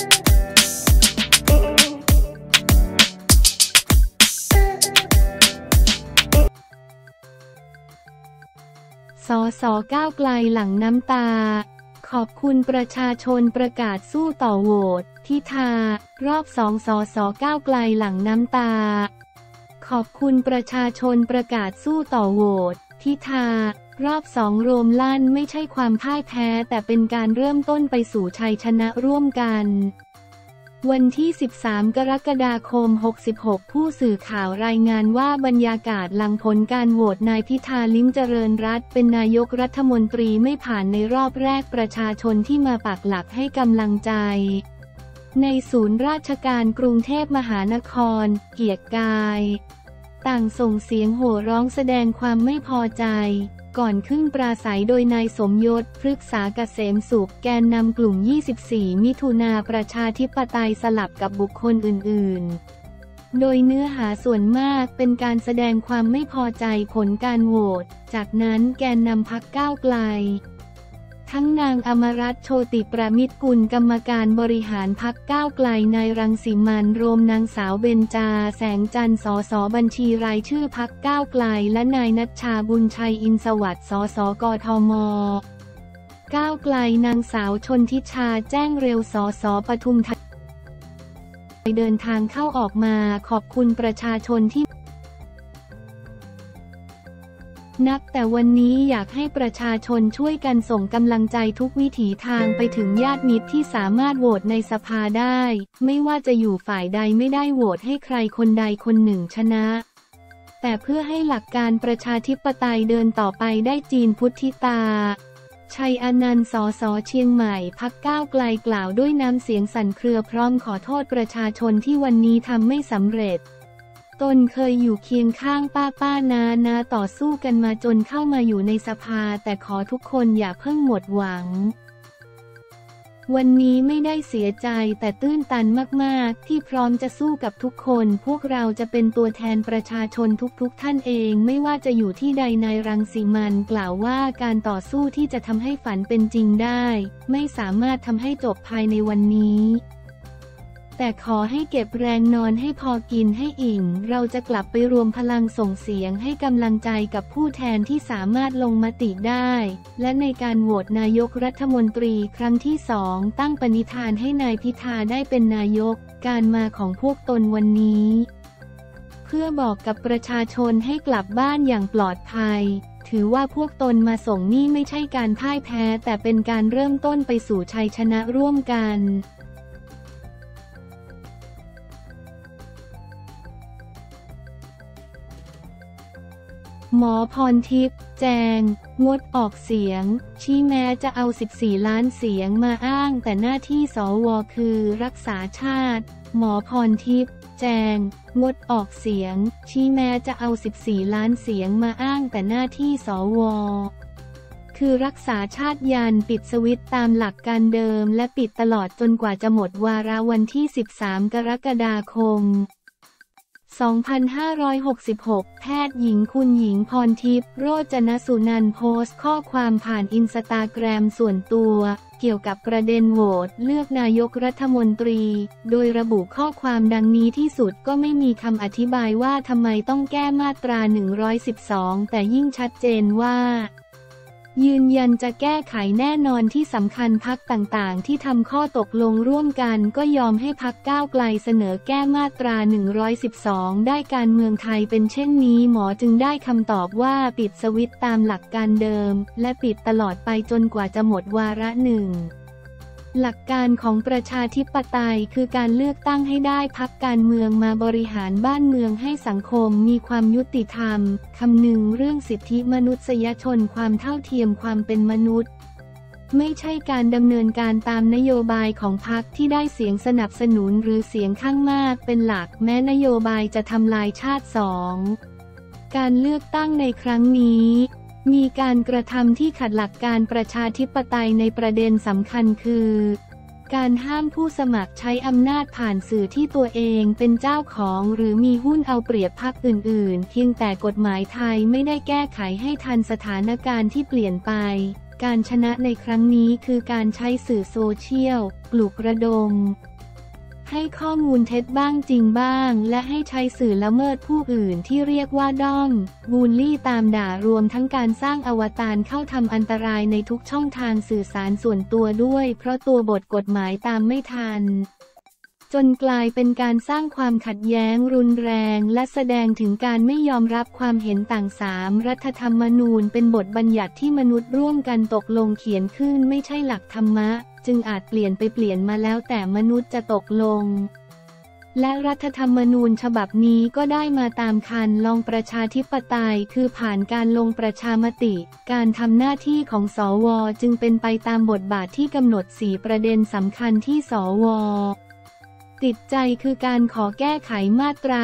สอสอก้าวไกลหลังน้ำตา ขอบคุณประชาชนประกาศสู้ต่อโหวตทิธารอบสองสอสอก้าวไกลหลังน้ำตา ขอบคุณประชาชนประกาศสู้ต่อโหวตทิธา รอบสองโรมลั่นไม่ใช่ความพ่ายแพ้แต่เป็นการเริ่มต้นไปสู่ชัยชนะร่วมกัน วันที่ 13 กรกฎาคม 66 ผู้สื่อข่าวรายงานว่าบรรยากาศหลังผลการโหวตนายพิธาลิ้มเจริญรัตเป็นนายกรัฐมนตรีไม่ผ่านในรอบแรกประชาชนที่มาปักหลักให้กำลังใจ ในศูนย์ราชการกรุงเทพมหานคร เกียรติกาย ต่างส่งเสียงโห่ร้องแสดงความไม่พอใจ ก่อนขึ้นปราศัยโดยนายสมยศพฤกษาเกษมสุขแกนนำกลุ่ม 24 มิถุนาประชาธิปไตยสลับกับบุคคลอื่น ๆ โดยเนื้อหาส่วนมากเป็นการแสดงความไม่พอใจผลการโหวต จากนั้นแกนนำพักก้าวไกล ทั้งนางอมรัตน์โชคปมิตต์กุลกรรมการบริหารพรรคก้าวไกลนายรังสิมันต์ โรมนางสาวเบญจา แสงจันทร์สอสอบัญชีรายชื่อพรรคก้าวไกล และนายณัฐชาบุญไชยอินสวัสดิ์สอสกทมก้าวไกลนางสาวชนทิชาแจ้งเร็วสอสอปทุมธานีเดินทางเข้าออกมาขอบคุณประชาชนที่ นับแต่วันนี้อยากให้ประชาชนช่วยกันส่งกำลังใจทุกวิถีทางไปถึงญาติมิตรที่สามารถโหวตในสภาได้ ไม่ว่าจะอยู่ฝ่ายใดไม่ได้โหวตให้ใครคนใดคนหนึ่งชนะ แต่เพื่อให้หลักการประชาธิปไตยเดินต่อไปได้จีนพุทธิตา ชัยอนันต์สอสอเชียงใหม่ พักก้าวไกลกล่าวด้วยน้ำเสียงสั่นเครือพร้อมขอโทษประชาชนที่วันนี้ทำไม่สำเร็จ ตนเคยอยู่เคียงข้างป้าป้านานาต่อสู้กันมาจนเข้ามาอยู่ในสภา แต่ขอทุกคนอย่าเพิ่งหมดหวัง วันนี้ไม่ได้เสียใจแต่ตื้นตันมากๆ ที่พร้อมจะสู้กับทุกคน พวกเราจะเป็นตัวแทนประชาชนทุกๆ ท่านเองไม่ว่าจะอยู่ที่ใดในรังสีมันกล่าวว่าการต่อสู้ที่จะทำให้ฝันเป็นจริงได้ ไม่สามารถทำให้จบภายในวันนี้ แต่ขอให้เก็บแรงนอนให้พอกินให้อิ่ม เราจะกลับไปรวมพลังส่งเสียงให้กำลังใจกับผู้แทนที่สามารถลงมติได้ และในการโหวตนายกรัฐมนตรีครั้งที่สองตั้งปณิธานให้นายพิธาได้เป็นนายก การมาของพวกตนวันนี้ เพื่อบอกกับประชาชนให้กลับบ้านอย่างปลอดภัย ถือว่าพวกตนมาส่งนี่ไม่ใช่การพ่ายแพ้ แต่เป็นการเริ่มต้นไปสู่ชัยชนะร่วมกัน หมอพรทิพย์แจง งดออกเสียง ชี้แม้จะเอา 14 ล้านเสียงมาอ้างแต่หน้าที่สวคือรักษาชาติ หมอพรทิพย์แจง งดออกเสียง ชี้แม้จะเอา 14 ล้านเสียงมาอ้างแต่หน้าที่สวคือรักษาชาติยันปิดสวิตตามหลักการเดิมและปิดตลอดจนกว่าจะหมดวาระวันที่ 13 กรกฎาคม 2566 แพทย์หญิงคุณหญิงพรทิพย์โรจนสุนันโพสต์ข้อความผ่านอินสตาแกรมส่วนตัว เกี่ยวกับประเด็นโหวตเลือกนายกรัฐมนตรี โดยระบุข้อความดังนี้ที่สุดก็ไม่มีคำอธิบายว่าทำไมต้องแก้มาตรา 112 แต่ยิ่งชัดเจนว่า ยืนยันจะแก้ไขแน่นอนที่สำคัญพักต่างๆ ที่ทำข้อตกลงร่วมกันก็ยอมให้พักก้าวไกลเสนอแก้มาตรา 112 ได้การเมืองไทยเป็นเช่นนี้หมอจึงได้คำตอบว่าปิดสวิตตามหลักการเดิม และปิดตลอดไปจนกว่าจะหมดวาระหนึ่ง หลักการของประชาธิปไตยคือการเลือกตั้งให้ได้พักการเมืองมาบริหารบ้านเมืองให้สังคมมีความยุติธรรม คำนึงเรื่องสิทธิมนุษยชนความเท่าเทียมความเป็นมนุษย์ ไม่ใช่การดำเนินการตามนโยบายของพรรคที่ได้เสียงสนับสนุนหรือเสียงข้างมากเป็นหลักแม้นโยบายจะทำลายชาติสองการเลือกตั้งในครั้งนี้ มีการกระทำที่ขัดหลักการประชาธิปไตยในประเด็นสำคัญคือ การห้ามผู้สมัครใช้อำนาจผ่านสื่อที่ตัวเองเป็นเจ้าของหรือมีหุ้นเอาเปรียบพรรคอื่น ๆ เพียงแต่กฎหมายไทยไม่ได้แก้ไขให้ทันสถานการณ์ที่เปลี่ยนไป การชนะในครั้งนี้คือการใช้สื่อโซเชียล ปลุกระดม ให้ข้อมูลเท็จบ้างจริงบ้าง และให้ใช้สื่อละเมิดผู้อื่นที่เรียกว่าด้อม บูลลี่ตามด่ารวมทั้งการสร้างอวตารเข้าทำอันตรายในทุกช่องทางสื่อสารส่วนตัวด้วย เพราะตัวบทกฎหมายตามไม่ทัน จนกลายเป็นการสร้างความขัดแย้งรุนแรง และแสดงถึงการไม่ยอมรับความเห็นต่างสามรัฐธรรมนูญเป็นบทบัญญัติที่มนุษย์ร่วมกันตกลงเขียนขึ้นไม่ใช่หลักธรรมะ จึงอาจเปลี่ยนไปเปลี่ยนมาแล้วแต่มนุษย์จะตกลง และรัฐธรรมนูญฉบับนี้ก็ได้มาตามคันลองประชาธิปไตยคือผ่านการลงประชามติ การทำหน้าที่ของสวจึงเป็นไปตามบทบาทที่กำหนดสีประเด็นสำคัญที่สว ติดใจคือการขอแก้ไขมาตรา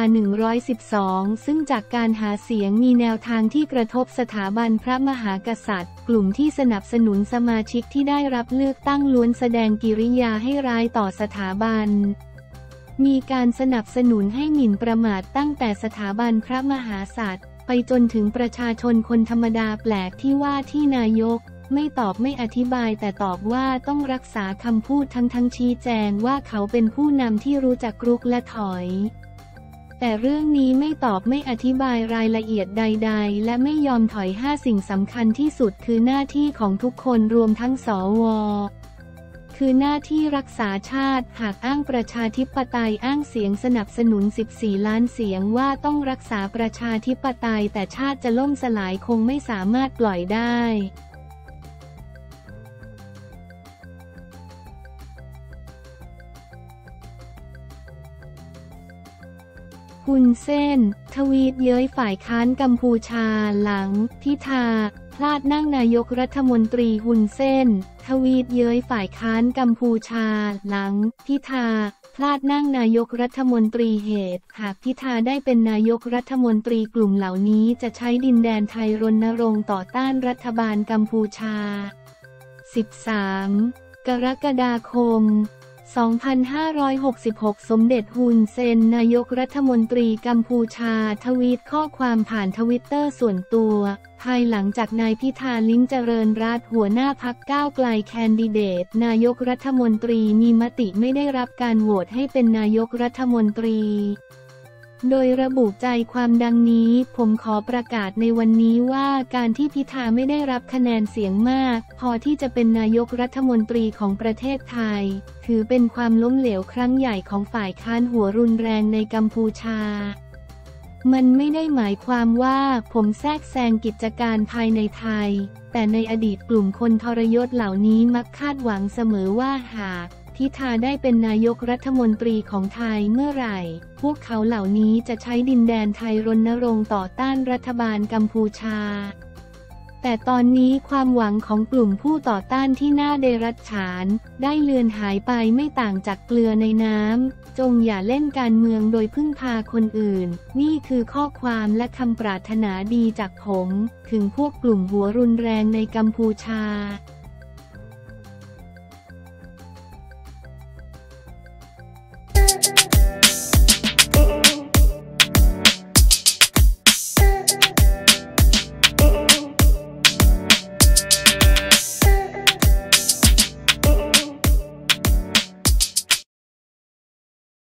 112 ซึ่งจากการหาเสียงมีแนวทางที่กระทบสถาบันพระมหากษัตริย์ กลุ่มที่สนับสนุนสมาชิกที่ได้รับเลือกตั้งล้วนแสดงกิริยาให้ร้ายต่อสถาบัน มีการสนับสนุนให้หมิ่นประมาทตั้งแต่สถาบันพระมหากษัตริย์ ไปจนถึงประชาชนคนธรรมดาแปลกที่ว่าที่นายก ไม่ตอบไม่อธิบายแต่ตอบว่าต้องรักษาคำพูดทั้งทั้งชี้แจงว่าเขาเป็นผู้นำที่รู้จักรุกและถอย แต่เรื่องนี้ไม่ตอบไม่อธิบายรายละเอียดใด ๆ และไม่ยอมถอยห้าสิ่งสำคัญที่สุดคือหน้าที่ของทุกคนรวมทั้งสวคือหน้าที่รักษาชาติหากอ้างประชาธิปไตยอ้างเสียงสนับสนุน 14 ล้านเสียงว่าต้องรักษาประชาธิปไตยแต่ชาติจะล่มสลายคงไม่สามารถปล่อยได้ ฮุนเส้น ทวีตเย้ยฝ่ายค้านกัมพูชาหลัง พิธา พลาดนั่งนายกรัฐมนตรีฮุนเส้น ทวีตเย้ยฝ่ายค้านกัมพูชาหลัง พิธา พลาดนั่งนายกรัฐมนตรีเหตุ หากพิธาได้เป็นนายกรัฐมนตรีกลุ่มเหล่านี้จะใช้ดินแดนไทยรณรงค์ต่อต้านรัฐบาลกัมพูชา 13 กรกฎาคม 2566 สมเด็จฮุนเซน นายกรัฐมนตรีกัมพูชา ทวีตข้อความผ่านทวิตเตอร์ส่วนตัว ภายหลังจากนายพิธาลิ้มเจริญรัตน์หัวหน้าพักก้าวไกลแคนดิเดต นายกรัฐมนตรีมีมติไม่ได้รับการโหวตให้เป็นนายกรัฐมนตรี โดยระบุใจความดังนี้ ผมขอประกาศในวันนี้ว่าการที่พิธาไม่ได้รับคะแนนเสียงมาก พอที่จะเป็นนายกรัฐมนตรีของประเทศไทย ถือเป็นความล้มเหลวครั้งใหญ่ของฝ่ายค้านหัวรุนแรงในกัมพูชา มันไม่ได้หมายความว่าผมแทรกแซงกิจการภายในไทย แต่ในอดีตกลุ่มคนทรยศเหล่านี้มักคาดหวังเสมอว่าหาก พิธาได้เป็นนายกรัฐมนตรีของไทยเมื่อไหร่ พวกเขาเหล่านี้จะใช้ดินแดนไทยรณรงค์ต่อต้านรัฐบาลกัมพูชา แต่ตอนนี้ความหวังของกลุ่มผู้ต่อต้านที่น่าเดรัจฉาน ได้เลือนหายไปไม่ต่างจากเกลือในน้ำ จงอย่าเล่นการเมืองโดยพึ่งพาคนอื่น นี่คือข้อความและคำปรารถนาดีจากผม ถึงพวกกลุ่มหัวรุนแรงในกัมพูชา